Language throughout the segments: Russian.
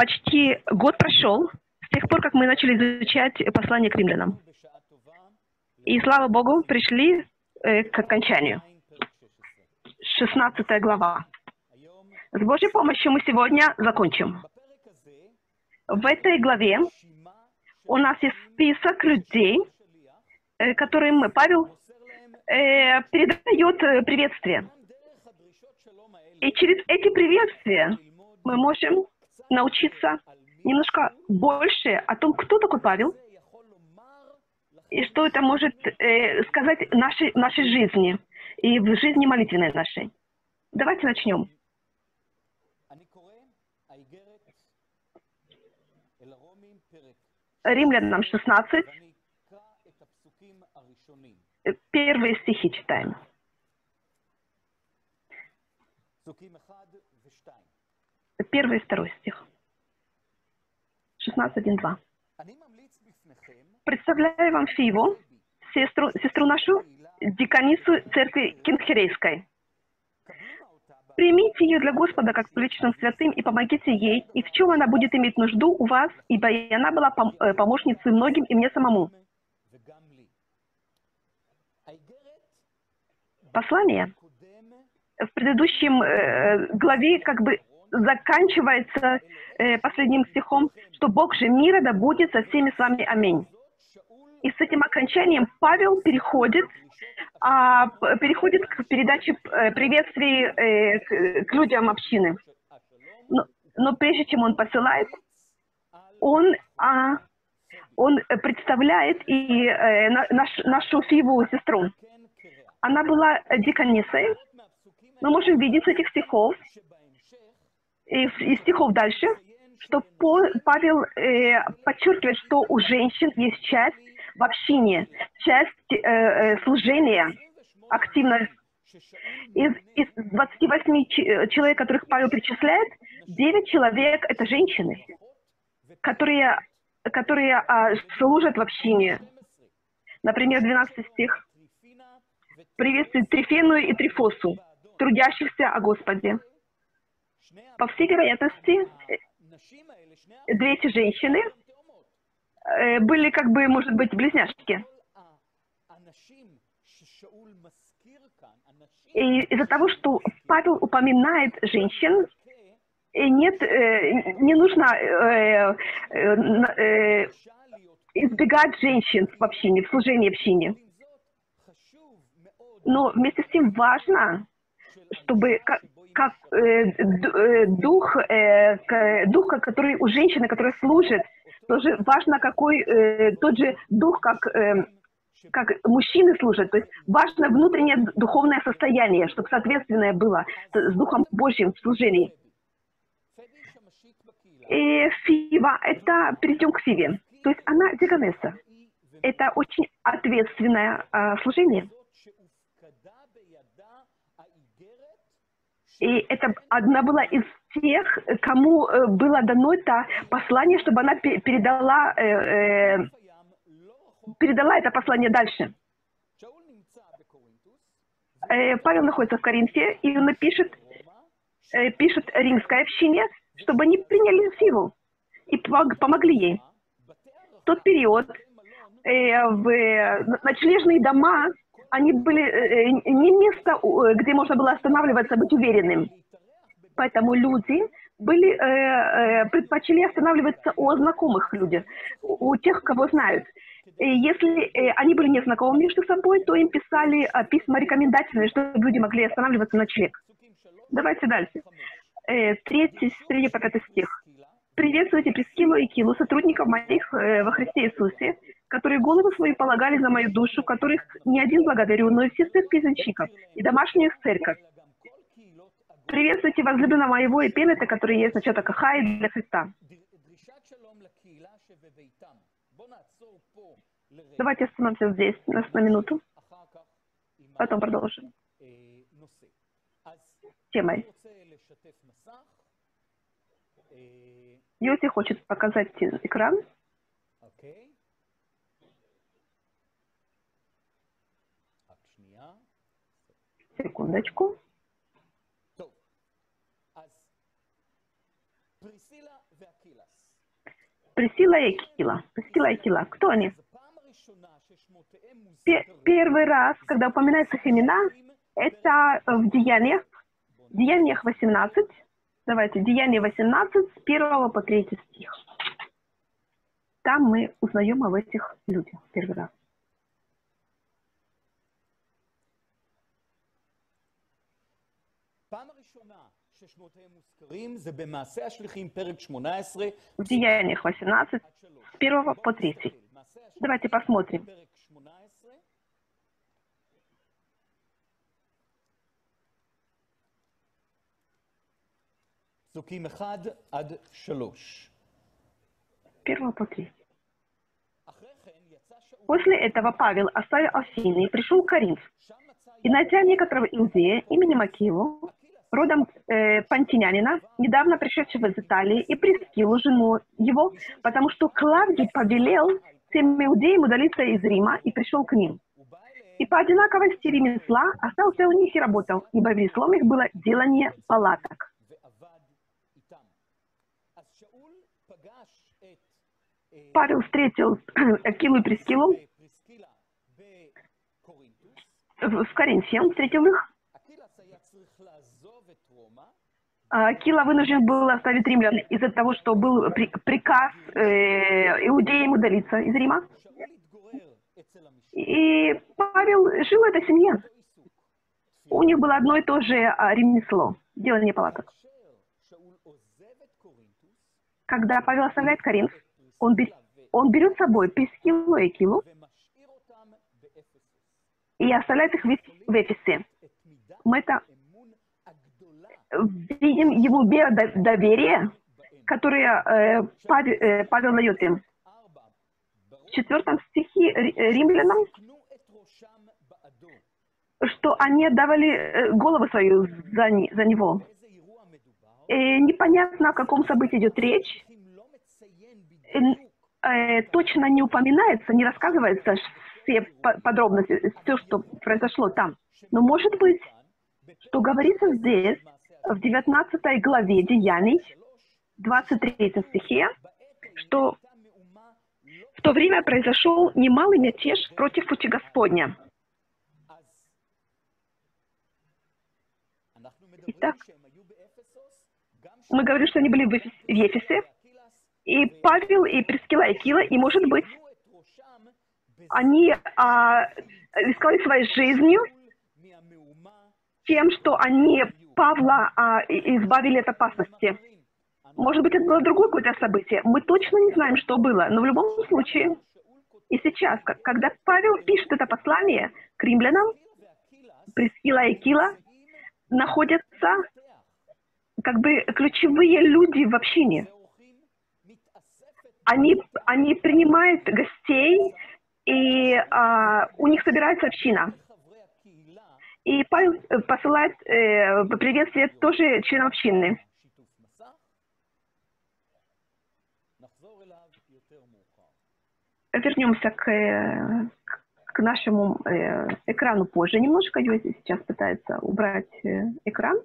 Почти год прошел с тех пор, как мы начали изучать послание к римлянам. И, слава Богу, пришли э, к окончанию. 16 глава. С Божьей помощью мы сегодня закончим. В этой главе у нас есть список людей, э, которым Павел э, передает э, приветствие. И через эти приветствия мы можем научиться немножко больше о том, кто такой Павел, и что это может э, сказать нашей, нашей жизни и в жизни молитвенной нашей. Давайте начнем. Римлянам 16, первые стихи читаем. Первый и второй стих. 16.1.2. Представляю вам Фиву, сестру, сестру нашу, деканису церкви Кенхерейской. Примите ее для Господа как личным святым и помогите ей, и в чем она будет иметь нужду у вас, ибо и она была пом- э, помощницей многим и мне самому. Послание в предыдущем э, главе как бы заканчивается э, последним стихом, что Бог же мира да будет со всеми с вами. Аминь. И с этим окончанием Павел переходит, а, переходит к передаче э, приветствий э, к, к людям общины. Но, но прежде чем он посылает, он, а, он представляет и э, наш, нашу Фиву сестру. Она была диконисой. Мы можем видеть с этих стихов, и из стихов дальше, что Павел э, подчеркивает, что у женщин есть часть в общине, часть э, э, служения активно. Из, из 28 человек, которых Павел причисляет, 9 человек — это женщины, которые, которые а, служат в общине. Например, 12 стих. Приветствует Трифену и Трифосу, трудящихся о Господе. По всей вероятности, две эти женщины э, были как бы, может быть, близняшки. И из-за того, что Павел упоминает женщин, нет, э, не нужно э, избегать женщин в общине, в служении общине. Но вместе с тем важно, чтобы как, как э, дух, э, который у женщины, которая служит, тоже важно, какой э, тот же дух, как э, как мужчины служат, то есть важно внутреннее духовное состояние, чтобы соответственное было с Духом Божьим в служении. И Фива, это, перейдем к Фиве, то есть она деканесса. Это очень ответственное э, служение. И это одна была из тех, кому было дано это послание, чтобы она передала, э, э, передала это послание дальше. Э, Павел находится в Коринфе, и он пишет, э, пишет римской общине, чтобы они приняли силу и помогли ей. В тот период э, в ночлежные дома они были э, не место, где можно было останавливаться, быть уверенным. Поэтому люди были, э, э, предпочли останавливаться у знакомых людей, у тех, кого знают. И если э, они были незнакомы между собой, то им писали э, письма рекомендательные, чтобы люди могли останавливаться на человек. Давайте дальше. Э, третий, с по пятый стих. Приветствуйте Прескилу и Килу, сотрудников моих э, во Христе Иисусе, которые головы свои полагали за мою душу, которых не один благодарю, но и всех песенщиков, и домашних церковь. Приветствуйте возлюбленного моего и пенета, который есть начаток Ахай для Христа. Давайте остановимся здесь на, на минуту. Потом продолжим. Темой. Йоси хочет показать экран. Секундочку. Присила и Акила. Присила и Акила. Кто они? Первый раз, когда упоминаются их имена, это в Деяниях, Деяниях 18. Давайте, Деяние 18, с 1 по 3 стих. Там мы узнаем об этих людях первый раз. В Деяниях 18, с 1 по 3. Давайте посмотрим. פסוקים 1 עד 3. Первого по 3. После этого Павел, оставил Афины, пришел в Коринф, и найдя некоторого иудея именем Акилу, родом э, пантинянина, недавно пришедшего из Италии, и Прескилу, жену его, потому что Клавдий повелел всем иудеям удалиться из Рима и пришел к ним. И по одинаковости ремесла остался у них и работал, ибо ремеслом их было делание палаток. Павел встретил Акилу и Прескилу в Коринфе, он встретил их. Акила вынужден был оставить римлян из-за того, что был при, приказ э, иудеям удалиться из Рима. И Павел жил в этой семье. У них было одно и то же а, ремесло, делание палаток. Когда Павел оставляет Коринф, он, он берет с собой Пескилу и Килу и оставляет их в Эфесе. Мы это видим его доверие, которое э, Павел, э, Павел дает им. В четвертом стихе римлянам, что они отдавали э, голову свою за, за него. И непонятно, о каком событии идет речь. Э, точно не упоминается, не рассказывается все подробности, все, что произошло там. Но может быть, что говорится здесь, в 19 главе Деяний, 23 стихе, что в то время произошел немалый мятеж против пути Господня. Итак, мы говорим, что они были в Ефесе, и Павел, и Прескила, и Кила, и, может быть, они а, рисковали своей жизнью тем, что они Павла а, избавили от опасности. Может быть, это было другое какое-то событие. Мы точно не знаем, что было, но в любом случае, и сейчас, когда Павел пишет это послание к римлянам, Прескила и Кила находятся как бы ключевые люди в общине – они, они принимают гостей, и а, у них собирается община. И Павел посылает э, приветствие тоже членам общины. Вернемся к, э, к нашему э, экрану позже немножко. Йози сейчас пытается убрать э, экран.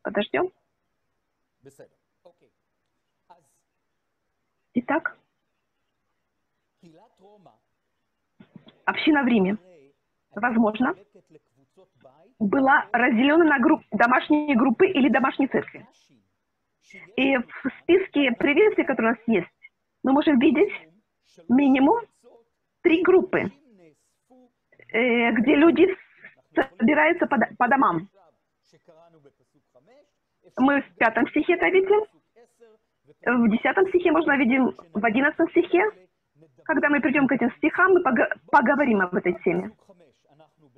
Подождем. Итак, община в Риме, возможно, была разделена на групп, домашние группы или домашние церкви. И в списке приветствий, которые у нас есть, мы можем видеть минимум три группы, э, где люди собираются по, по домам. Мы в пятом стихе это видим, в десятом стихе можно видим, в одиннадцатом стихе. Когда мы придем к этим стихам, мы поговорим об этой теме.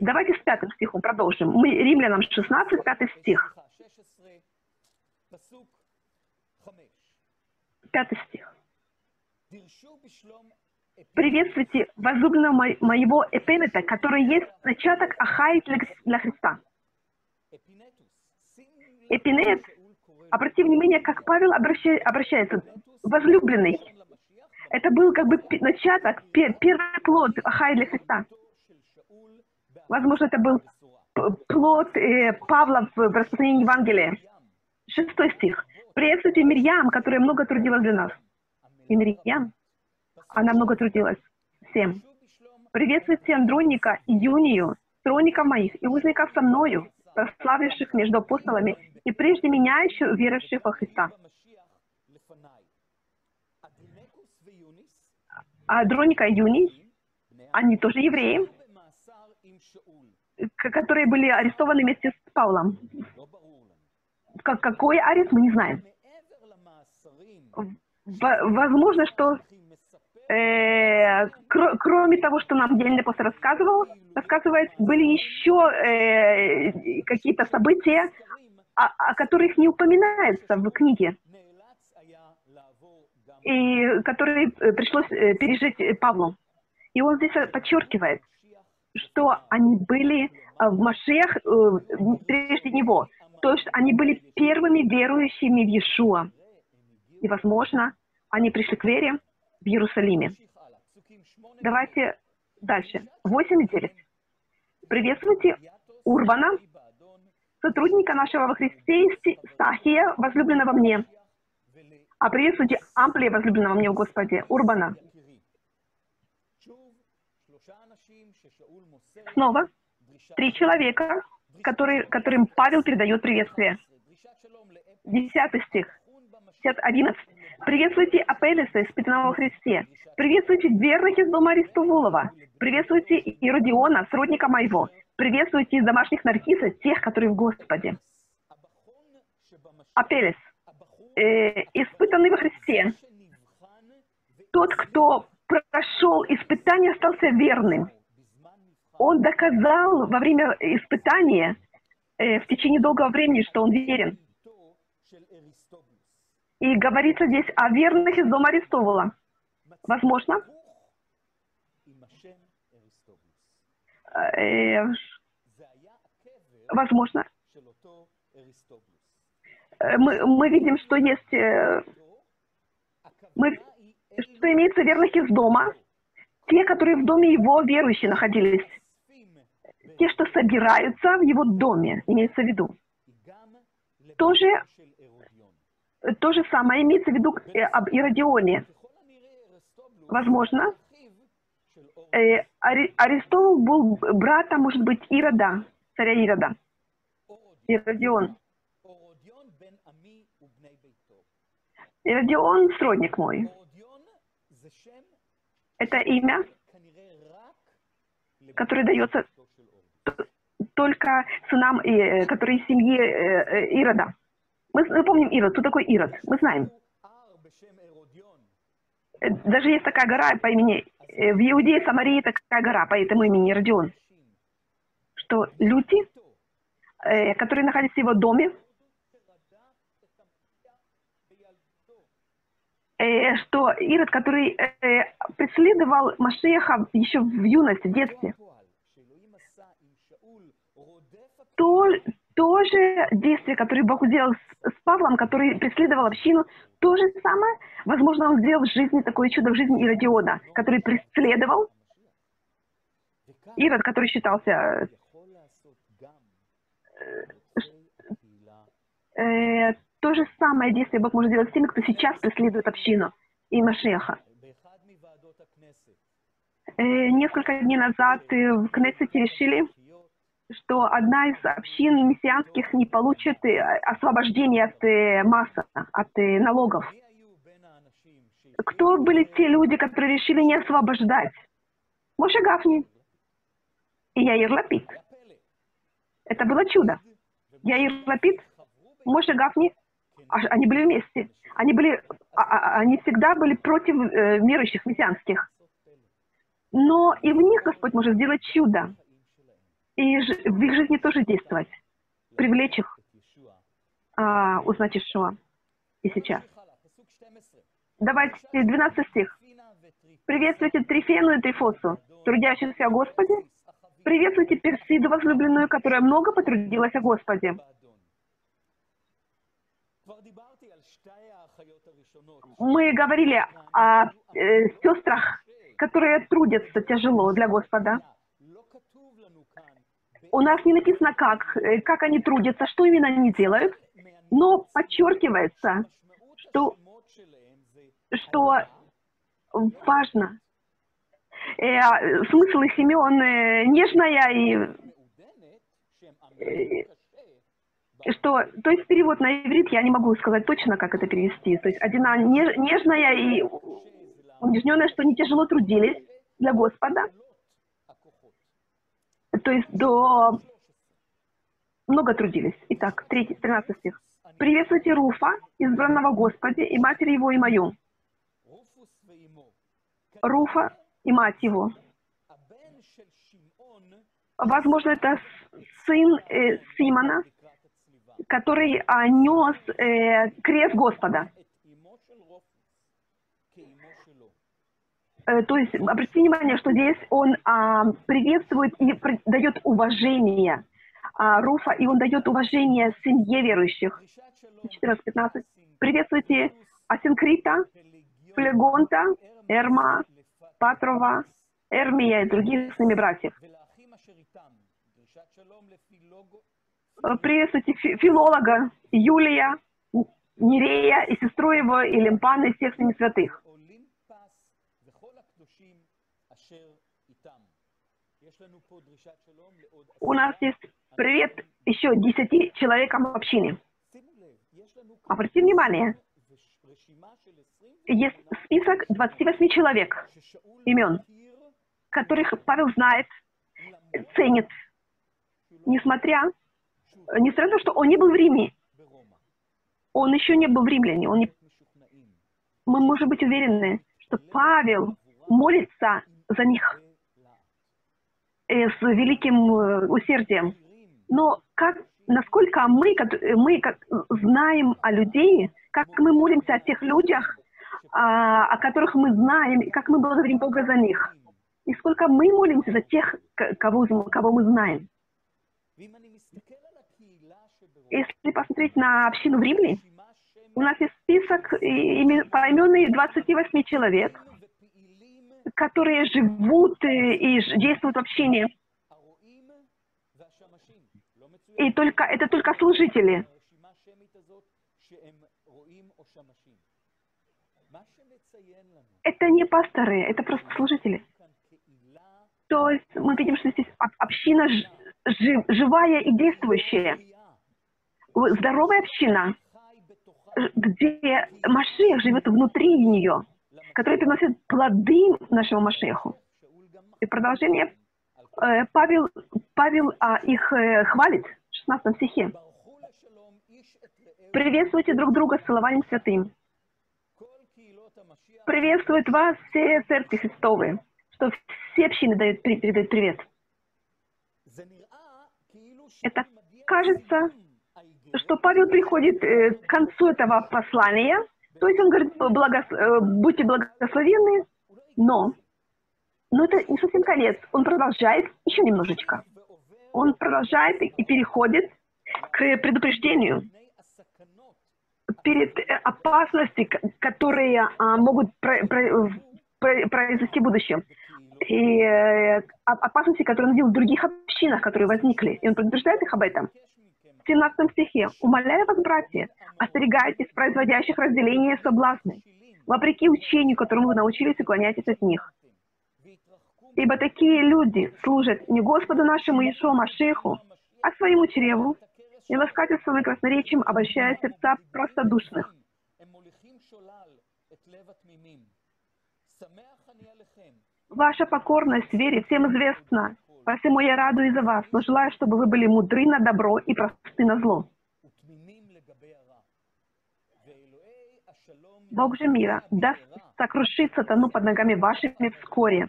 Давайте с пятым стихом продолжим. Мы римлянам 16, пятый стих. Пятый стих. Приветствуйте возлюбленного моего Эпенета, который есть начаток Ахай для Христа. Эпинет Обрати внимание, как Павел обращается. Возлюбленный. Это был как бы начаток, первый плод Ахай для Христа. Возможно, это был плод э, Павла в распространении Евангелия. Шестой стих. «Приветствуйте Мирьям, которая много трудилась для нас». и Мирьям. Она много трудилась. Всем. Приветствуйте Андроника и Юнию, сторонников моих и узников со мною, прославивших между апостолами и прежде меня еще верующих во Христа. Андроника и Юний, они тоже евреи, которые были арестованы вместе с Павлом. Как, какой арест, мы не знаем. Возможно, что э, кро- кроме того, что нам Дельный просто рассказывал, рассказывает, были еще э, какие-то события, о, о которых не упоминается в книге, и которые э, пришлось э, пережить э, Павлу. И он здесь подчеркивает, что они были э, в Машех э, прежде него. То есть они были первыми верующими в Иешуа. И, возможно, они пришли к вере в Иерусалиме. Давайте дальше. 8 и 9. Приветствуйте Урбана, сотрудника нашего во Христе, Стахия, возлюбленного мне. А приветствуйте Амплия, возлюбленного мне в Господе, Урбана. Снова три человека, которые, которым Павел передает приветствие. Десятый стих. 10, 11. Приветствуйте Апелеса, испытанного во Христе. Приветствуйте верных из дома Аристовулова. Приветствуйте Иродиона, сродника моего. Приветствуйте из домашних Наркиса, тех, которые в Господе. Апелес, э, испытанный во Христе. Тот, кто прошел испытание, остался верным. Он доказал во время испытания, э, в течение долгого времени, что он верен. И говорится здесь о верных из дома Арестовула. Возможно, э, возможно, э, мы, мы видим, что есть, э, мы, что имеется верных из дома, те, которые в доме его верующие находились, те, что собираются в его доме, имеется в виду. Тоже, то же самое имеется в виду э, об Иродионе. Возможно, э, Ари- Аристовул был братом, может быть, Ирода, царя Ирода. Иродион. Иродион – сродник мой. Это имя, которое дается только сынам, э, которые из семьи э, э, Ирода. Мы, помним Ирод. Кто такой Ирод? Мы знаем. Даже есть такая гора по имени... В Иудее, Самарии такая гора по этому имени Родион. Что люди, которые находятся в его доме, что Ирод, который преследовал Машеха еще в юности, в детстве, то, то же действие, которое Бог сделал с, с Павлом, который преследовал общину, то же самое, возможно, он сделал в жизни такое чудо в жизни Иродиона, который преследовал Ирод, который считался э, то же самое действие Бог может сделать с теми, кто сейчас преследует общину и Машеха. Э, несколько дней назад э, в Кнессете решили, что одна из общин мессианских не получит э, освобождения от э, масса, от э, налогов. Кто были те люди, которые решили не освобождать? Моше Гафни и Яир Лапид. Это было чудо. Яир Лапид, Моше Гафни, а- они были вместе. Они были, а- а- они всегда были против верующих мессианских. Но и в них Господь может сделать чудо. И в их жизни тоже действовать. Привлечь их, а, узнать Ишуа. И сейчас. Давайте 12 стих. Приветствуйте Трифену и Трифосу, трудящихся о Господе. Приветствуйте Персиду, возлюбленную, которая много потрудилась о Господе. Мы говорили о э, сестрах, которые трудятся тяжело для Господа. У нас не написано как, э, как они трудятся, что именно они делают, но подчеркивается, что, что важно. Э, а, смысл их имен э, нежная и э, что, то есть перевод на иврит, я не могу сказать точно, как это перевести. То есть одна неж, нежная и униженная, что не тяжело трудились для Господа то есть до... Много трудились. Итак, 3, 13 стих. «Приветствуйте Руфа, избранного Господи, и матери его, и мою». Руфа и мать его. Возможно, это сын э, Симона, который а, нес э, крест Господа. Э, то есть обратите внимание, что здесь он а, приветствует и дает уважение а, Руфа, и он дает уважение семье верующих. 14-15. Приветствуйте Асинкрита, Плегонта, Эрма, Патрова, Эрмия и других с ними братьев. Э, приветствуйте филолога Юлия, Нерея и сестру его, и Лимпана, и всех с ними святых. У нас есть привет еще десяти человекам общины. Обратите внимание, есть список 28 человек, имен, которых Павел знает, ценит, несмотря, несмотря на то, что он не был в Риме. Он еще не был в Римляне. Он не... Мы можем быть уверены, что Павел молится за них. Э, с великим э, усердием. Но как, насколько мы, э, мы как, знаем о людей, как мы молимся о тех людях, а, о которых мы знаем, как мы благодарим Бога за них, и сколько мы молимся за тех, кого, кого мы знаем. Если посмотреть на общину в Риме, у нас есть список имен, поименный 28 человек – которые живут и действуют в общине И только, это только служители. Это не пасторы, это просто служители. То есть мы видим, что здесь община жив, живая и действующая. Здоровая община, где Машех живет внутри нее которые приносят плоды нашему Машеху. И продолжение э, Павел, Павел а, их э, хвалит в 16 стихе. Приветствуйте друг друга с целованием святым. Приветствует вас все церкви Христовы, что все общины дают, передают привет. Это кажется, что Павел приходит э, к концу этого послания – то есть он говорит, благос... Э, будьте благословенны, но... Но это не совсем конец. Он продолжает еще немножечко. Он продолжает и переходит к предупреждению перед э, опасностью, которые а, могут про, про, про, произойти в будущем. И э, опасности, которые он видел в других общинах, которые возникли. И он предупреждает их об этом в 17 стихе. «Умоляю вас, братья, остерегайтесь производящих разделение и соблазны, вопреки учению, которому вы научились, уклоняйтесь от них. Ибо такие люди служат не Господу нашему Ишо Машеху, а своему чреву, и ласкательством и красноречием обольщая сердца простодушных. Ваша покорность вере всем известна, Посему я радуюсь за вас, но желаю, чтобы вы были мудры на добро и просты на зло. Бог же мира даст сокрушить сатану под ногами вашими вскоре.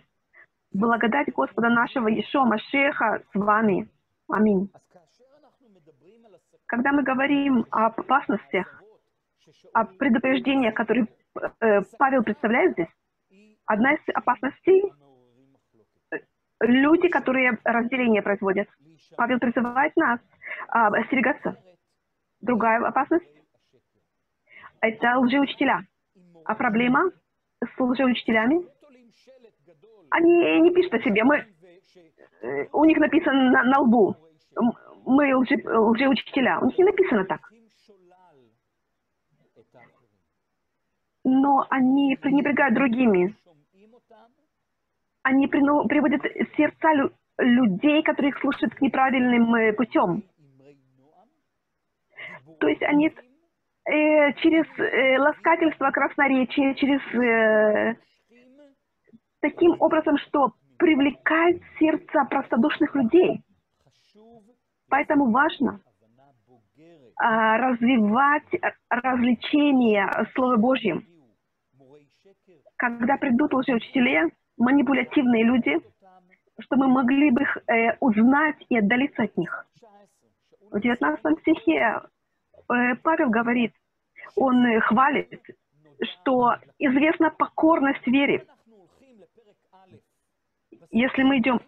Благодать Господа нашего Ешо Машеха с вами. Аминь. Когда мы говорим об опасностях, о предупреждениях, которые э, Павел представляет здесь, одна из опасностей люди, которые разделение производят. Павел призывает нас а, остерегаться. Другая опасность – это лжеучителя. А проблема с лжеучителями – они не пишут о себе. Мы, э, у них написано на, на лбу «Мы лже, лжеучителя». У них не написано так. Но они пренебрегают другими они приводят сердца людей, которые их слушают к неправильным э, путем. То есть они э, через э, ласкательство, красноречие, через э, таким образом, что привлекают сердца простодушных людей. Поэтому важно а, развивать развлечение Слова Божьим. Когда придут лжеучителя, манипулятивные люди, чтобы мы могли бы их э, узнать и отдалиться от них. В 19 стихе э, Павел говорит, он э, хвалит, что известна покорность вере. Если мы идем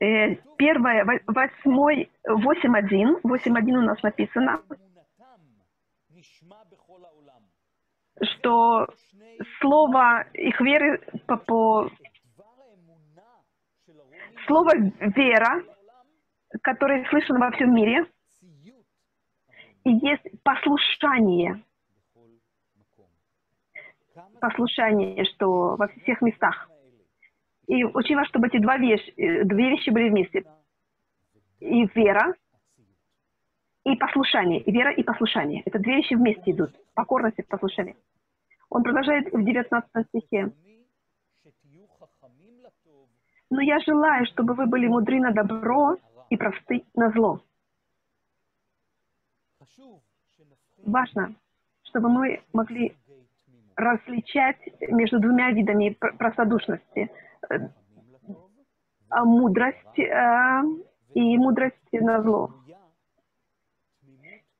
э, первое, 8, 8.1, 8.1 у нас написано, что слово их веры по, по слово вера, которое слышно во всем мире, и есть послушание. Послушание, что во всех местах. И очень важно, чтобы эти два вещи, э, две вещи были вместе. И вера, и послушание, и вера и послушание. Это две вещи вместе идут, покорность и послушание. Он продолжает в 19 стихе. «Но я желаю, чтобы вы были мудры на добро и просты на зло». Важно, чтобы мы могли различать между двумя видами простодушности. Э, а мудрость э, и мудрость на зло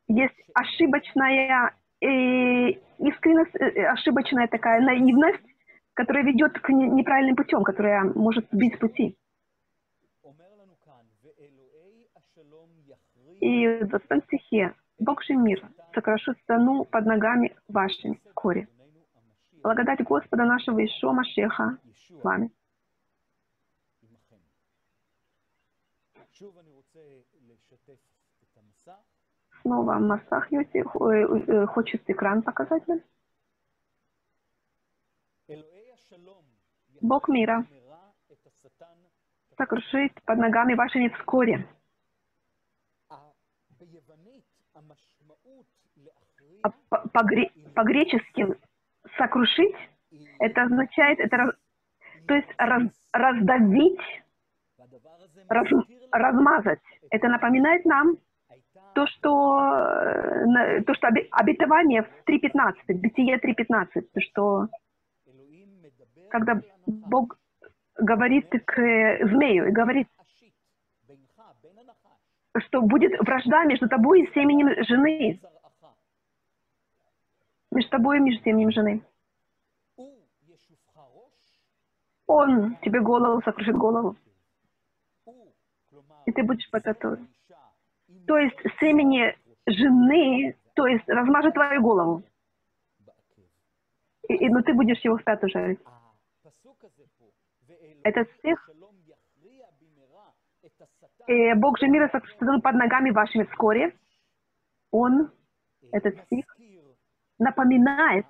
есть ошибочная э, искренность, э, э, ошибочная такая наивность, которая ведет к неправильным путем, которая может сбить с пути. И в 20 стихе «Бог же мир сокрошит страну под ногами вашими». Коре. Благодать Господа нашего Ишо Машеха с вами. Снова Масахьюти э, э, хочет экран показать нам. Бог мира сокрушит под ногами вашими вскоре. А По-гречески -по сокрушить, это означает, это, то есть раз, раздавить, раз, размазать. Это напоминает нам то, что, э, то, что обетование в 3.15, Бытие 3.15, то, что когда Бог говорит к змею и говорит, что будет вражда между тобой и семенем жены. Между тобой и между семенем жены. Он тебе голову сокрушит голову. И ты будешь под то есть семени жены, то есть размажет твою голову. И, и, но ты будешь его в пятую жарить. Этот стих. И Бог же мира сосредоточил под ногами вашими вскоре. Он, этот стих, напоминает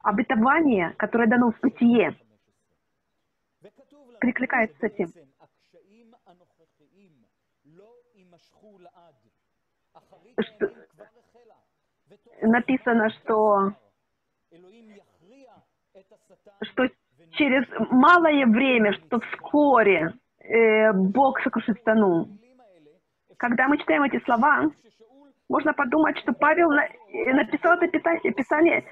обетование, которое дано в бытие. Прикликается с этим. что, написано, что, что через малое время, что вскоре э, Бог сокрушит стану. Когда мы читаем эти слова, можно подумать, что Павел э, написал это писание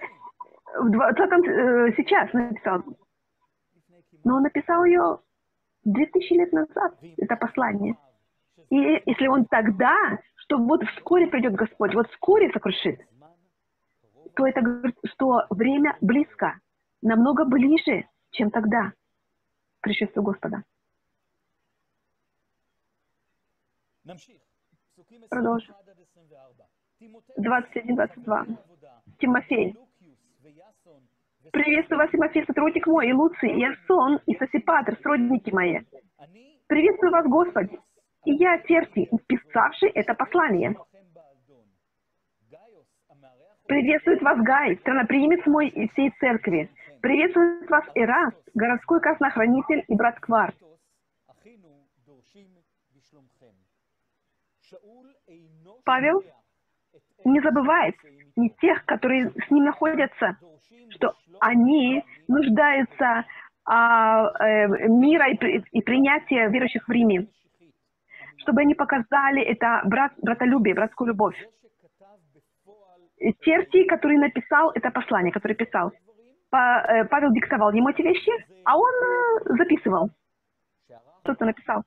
в 20 э, сейчас написал. Но он написал ее 2000 лет назад, это послание. И если он тогда что вот вскоре придет Господь, вот вскоре сокрушит, то это говорит, что время близко, намного ближе, чем тогда, пришествию Господа. Продолжим. 21-22. Тимофей. Приветствую вас, Тимофей, сотрудник мой, и Луций, и Арсон, и Сосипатр, сродники мои. Приветствую вас, Господь. И я Терти, писавший это послание. Приветствует вас Гай, страноприимец мой и всей церкви. Приветствует вас Эраст, городской краснохранитель и брат Кварт. Павел не забывает ни тех, которые с ним находятся, что они нуждаются а, э, мира и, и принятия верующих в Риме чтобы они показали это брат, братолюбие, братскую любовь. Терти, который написал это послание, который писал, э, Павел диктовал ему эти вещи, а он э, записывал. Кто-то написал,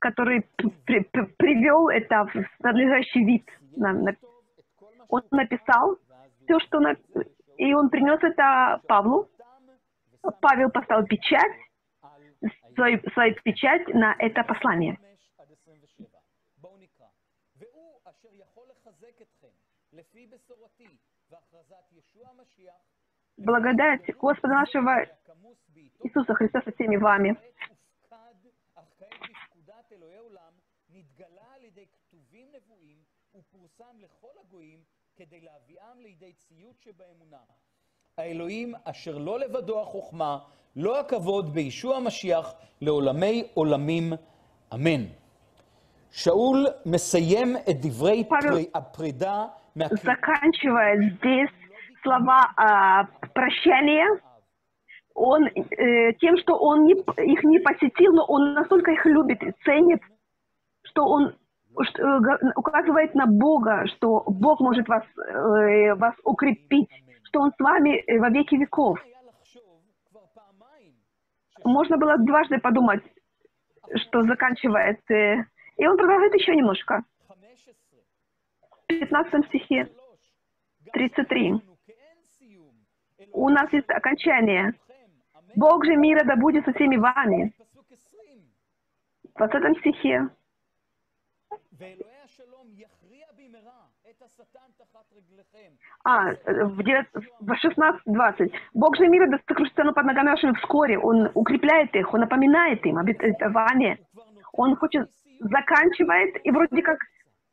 который при, при, привел это в надлежащий вид. Он написал все, что... На... И он принес это Павлу. Павел поставил печать, свою, свою печать на это послание. Благодать Господа нашего הכמוס בעיתו Иисуса Христа со всеми вами. כעת הופקד, אך כעת בפקודת אלוהי עולם, נתגלה על ידי כתובים נבואים, ופורסם לכל הגויים, כדי להביאם לידי ציות שבאמונה. האלוהים אשר לא לבדו החוכמה, לא הכבוד בישוע המשיח, לעולמי עולמים, אמן. שאול מסיים את דברי פאבל- פרי- הפרידה מהקריאה заканчивая здесь слова а, прощания, он э, тем, что он не, их не посетил, но он настолько их любит и ценит, что он что, э, указывает на Бога, что Бог может вас, э, вас укрепить, что Он с вами э, во веки веков. Можно было дважды подумать, что заканчивает. И он продолжает еще немножко. 15 стихе 33. У нас есть окончание. Бог же мира да будет со всеми вами. В 20 стихе. А, в, 9, в 16.20. Бог же мира да сокрушится под ногами вашими вскоре. Он укрепляет их, он напоминает им обетование. Э, он хочет, заканчивает, и вроде как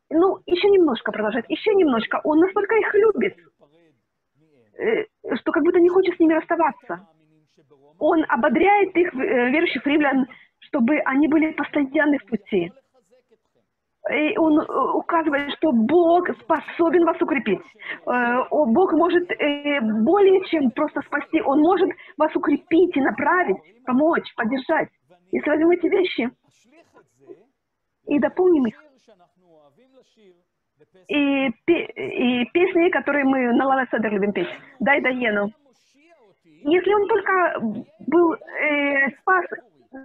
ну, еще немножко продолжать, еще немножко. Он настолько их любит, э, что как будто не хочет с ними расставаться. Он ободряет их, э, верующих римлян, чтобы они были постоянны в пути. И он э, указывает, что Бог способен вас укрепить. Бог может более чем просто спасти, Он может вас укрепить и направить, помочь, поддержать. Если возьмем эти вещи и дополним их, и, и песни, которые мы на Лавасадер любим петь. Дай Даену. Если он только был э, спас,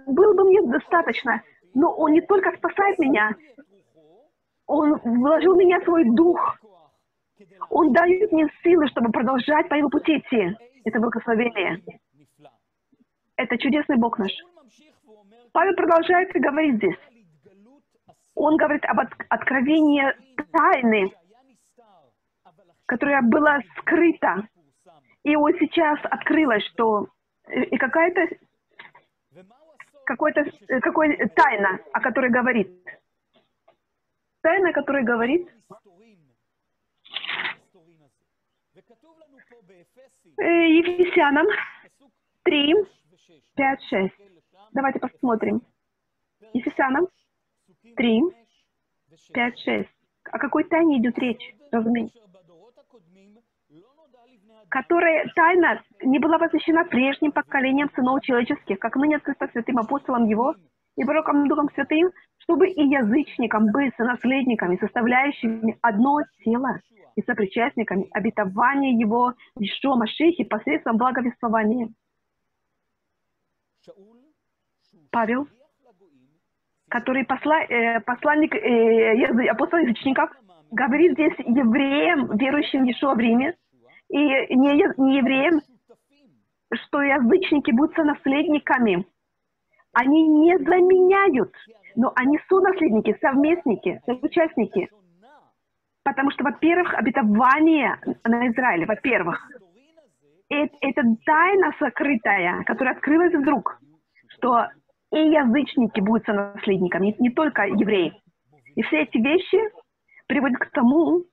было бы мне достаточно. Но он не только спасает меня, он вложил в меня свой дух. Он дает мне силы, чтобы продолжать по его пути идти. Это благословение. Это чудесный Бог наш. Павел продолжает и говорит здесь он говорит об откровении тайны, которая была скрыта. И он сейчас открылось, что э, и какая-то какой-то э, какой э, тайна, о которой говорит. Тайна, о которой говорит. Ефесянам 3, 5, 6. Давайте посмотрим. Ефесянам 3, 5, 6. О какой тайне идет речь? Разумеется. Которая тайна не была возвещена прежним поколениям сынов человеческих, как ныне открыто святым апостолом его и пророком Духом Святым, чтобы и язычникам быть сонаследниками, составляющими одно тело и сопричастниками обетования его еще Машихи посредством благовествования. Павел, который посла, э, посланник, э, апостол язычников, говорит здесь евреям, верующим в Ишуа в Риме, и не, не евреям, что язычники будут сонаследниками Они не заменяют, но они сонаследники, совместники, соучастники. Потому что, во-первых, обетование на Израиле, во-первых, это, это тайна сокрытая, которая открылась вдруг, что и язычники будут сонаследниками, не, только евреи. И все эти вещи приводят к тому,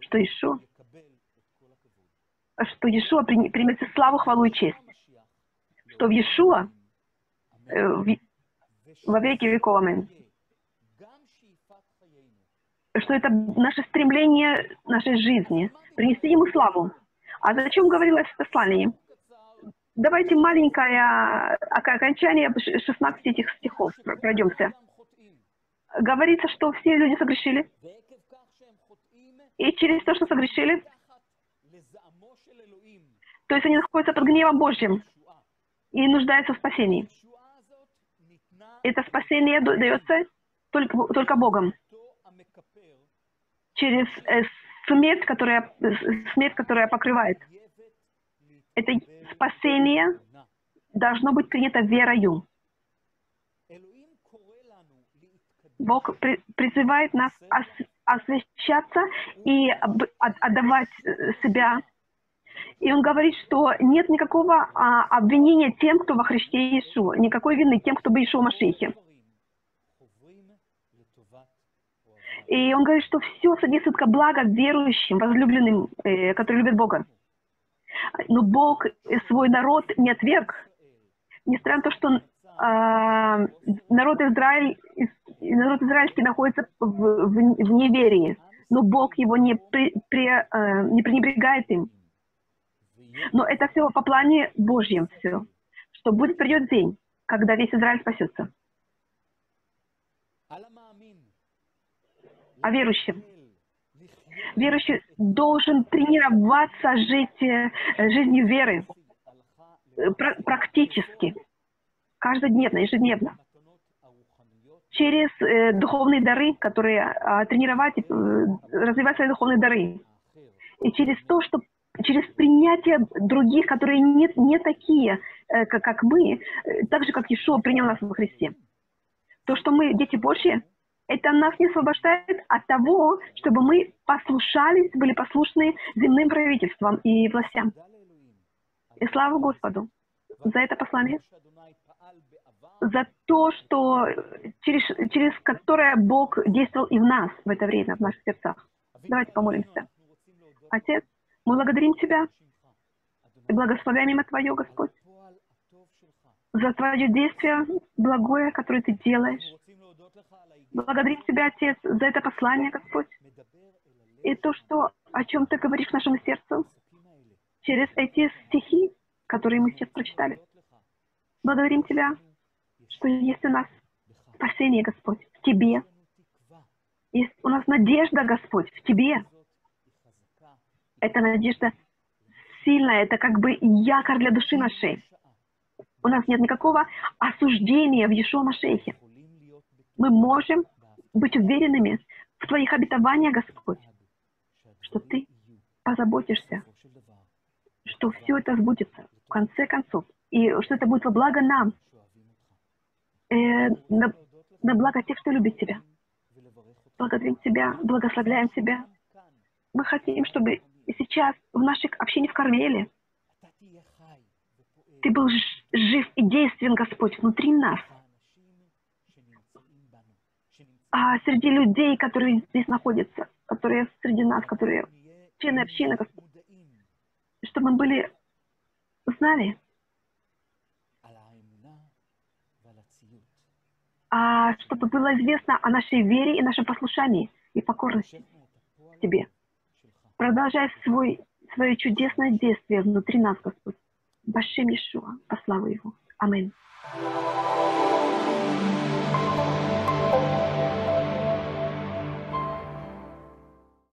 что Иешуа, что Иешуа примет славу, хвалу и честь. Что в Иешуа э, в, во веки веков. Что это наше стремление нашей жизни, принести Ему славу. А зачем говорилось в послании? Давайте маленькое окончание 16 этих стихов пройдемся. Говорится, что все люди согрешили. И через то, что согрешили, то есть они находятся под гневом Божьим и нуждаются в спасении. Это спасение дается только, только Богом. Через э, смерть, которая, э, смерть, которая покрывает. Это спасение должно быть принято верою. Бог призывает нас освещаться и отдавать э, себя. И он говорит, что нет никакого а, обвинения тем, кто во Христе Иису, никакой вины тем, кто бы Иису Машихе. И он говорит, что все содействует ко благо верующим, возлюбленным, э, которые любят Бога. Но Бог свой народ не отверг. Несмотря на то, что э, народ, Израиль, народ израильский находится в, в, в неверии, но Бог его не, при, при, э, не пренебрегает им. Но это все по плане Божьем все, что будет придет день, когда весь Израиль спасется. А верующим? верующий должен тренироваться жить э, жизнью веры практически, каждодневно, ежедневно. Через э, духовные дары, которые а, тренировать, э, развивать свои духовные дары. И через то, что через принятие других, которые не, не такие, э, как, мы, так же, как Ишуа принял нас во Христе. То, что мы дети Божьи, это нас не освобождает от того, чтобы мы послушались, были послушны земным правительствам и властям. И слава Господу за это послание, за то, что через, через которое Бог действовал и в нас в это время, в наших сердцах. Давайте помолимся. Отец, мы благодарим Тебя и благословляем имя Твое, Господь, за Твое действие благое, которое Ты делаешь. Благодарим Тебя, Отец, за это послание, Господь. И то, что, о чем Ты говоришь нашему сердцу, через эти стихи, которые мы сейчас прочитали. Благодарим Тебя, что есть у нас спасение, Господь, в Тебе. Есть у нас надежда, Господь, в Тебе. Эта надежда сильная, это как бы якорь для души нашей. У нас нет никакого осуждения в Ешо Машехе мы можем быть уверенными в Твоих обетованиях, Господь, что Ты позаботишься, что все это сбудется в конце концов, и что это будет во благо нам, э, на, на благо тех, кто любит Тебя. Благодарим Тебя, благословляем Тебя. Мы хотим, чтобы сейчас в нашей общине в Кармеле Ты был жив и действен, Господь, внутри нас – а, среди людей, которые здесь находятся, которые среди нас, которые члены общины, чтобы мы были, знали а чтобы было известно о нашей вере и нашем послушании и покорности Тебе. Продолжай свой, свое чудесное действие внутри нас, Господь. Большим Ишуа, по славу Его. Аминь.